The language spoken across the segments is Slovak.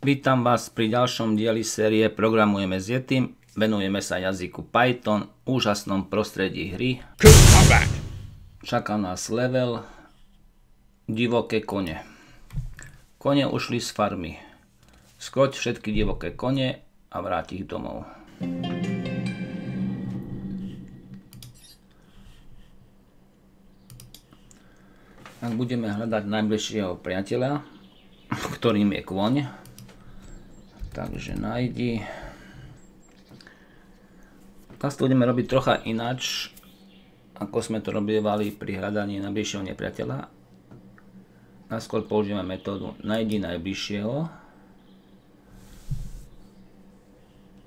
Vítam vás pri ďalšom dieli série Programujeme s Yetim. Venujeme sa jazyku Python, úžasnom prostredí hry. Čaká nás level Divoké kone. Kone ušli z farmy. Skoď všetky divoké kone a vráť ich domov. Ak budeme hľadať najbližšieho priateľa, ktorým je kôň, Takže nájdi. Teraz to budeme robiť trocha inač, ako sme to robievali pri hľadaní najbližšieho nepriateľa. Naskôr použijeme metódu nájdi najbližšieho.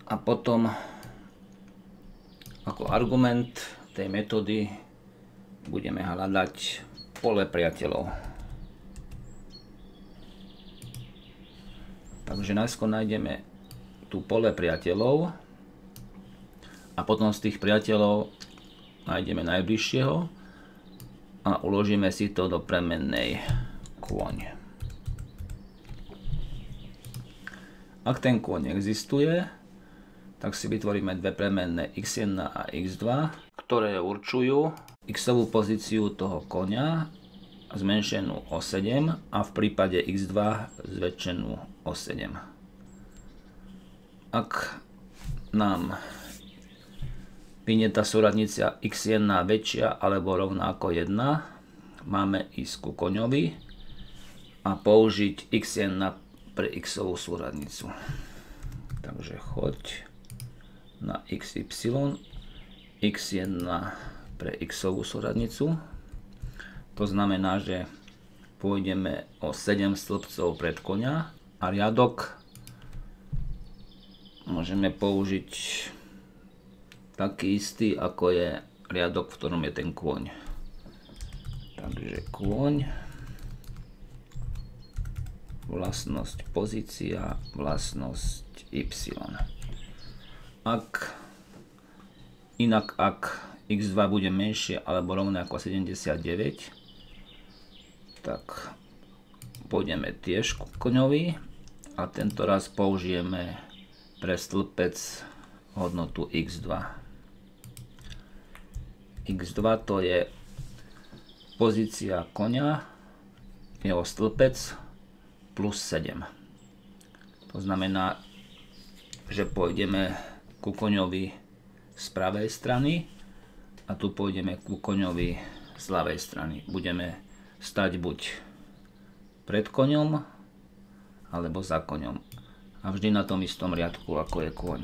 A potom ako argument tej metódy budeme hľadať pole priateľov. Takže najskôr nájdeme tu pole priateľov a potom z tých priateľov nájdeme najbližšieho a uložíme si to do premennej kôň. Ak ten kôň existuje, tak si vytvoríme dve premenné x1 a x2, ktoré určujú x-ovú pozíciu toho konia zmenšenú o 7 a v prípade x2 zväčšenú o 7. Ak nám vynie tá súradnica x1 väčšia alebo rovná ako 1, máme ísť ku koňovi a použiť x1 pre x-ovú súradnicu. Takže choď na xy, x1 pre x-ovú súradnicu to znamená, že pôjdeme o 7 stĺpcov pred konia a riadok môžeme použiť taký istý, ako je riadok, v ktorom je ten kôň. Takže kôň, vlastnosť pozícia, vlastnosť y. Ak, inak ak x2 bude menšie alebo rovné ako 79, tak pôjdeme tiež ku koňovi a tento raz použijeme pre stĺpec hodnotu x2. x2 to je pozícia koňa, jeho stĺpec plus 7. To znamená, že pôjdeme ku koňovi z pravej strany a tu pôjdeme ku koňovi z ľavej strany. Budeme stať buď pred koňom alebo za koňom. A vždy na tom istom riadku, ako je koň.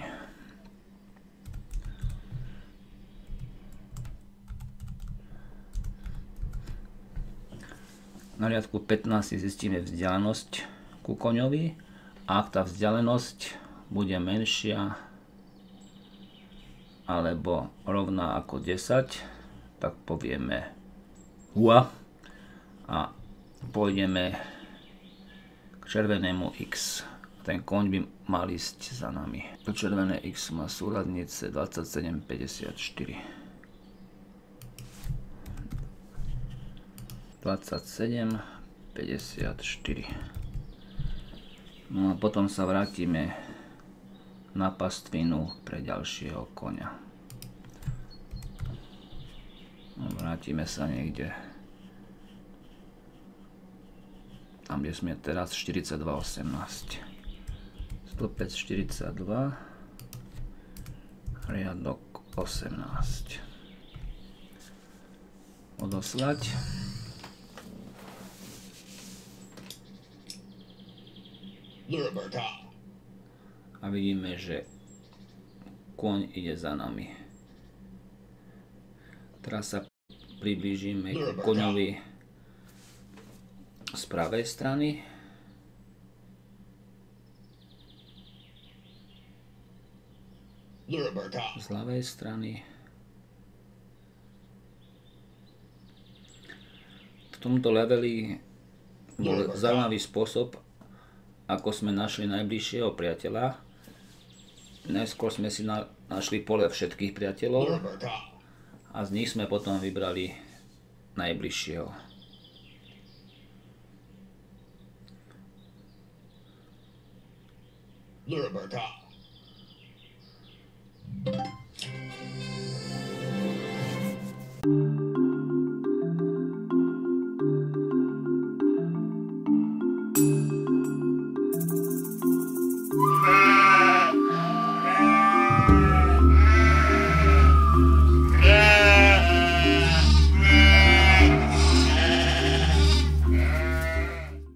Na riadku 15 si zistíme vzdialenosť ku koňovi a ak tá vzdialenosť bude menšia alebo rovná ako 10, tak povieme UA a pôjdeme k červenému X. Ten koň by mal ísť za nami. To červené X má súradnice 2754. 27, No a potom sa vrátime na pastvinu pre ďalšieho konia. No, vrátime sa niekde tam kde sme teraz 42.18 stĺpec 42 riadok 18 odoslať. A vidíme, že kôň ide za nami. Teraz sa priblížime k koňovi z pravej strany. Z ľavej strany. V tomto leveli bol zaujímavý spôsob, ako sme našli najbližšieho priateľa. Najskôr sme si našli pole všetkých priateľov a z nich sme potom vybrali najbližšieho. Luribur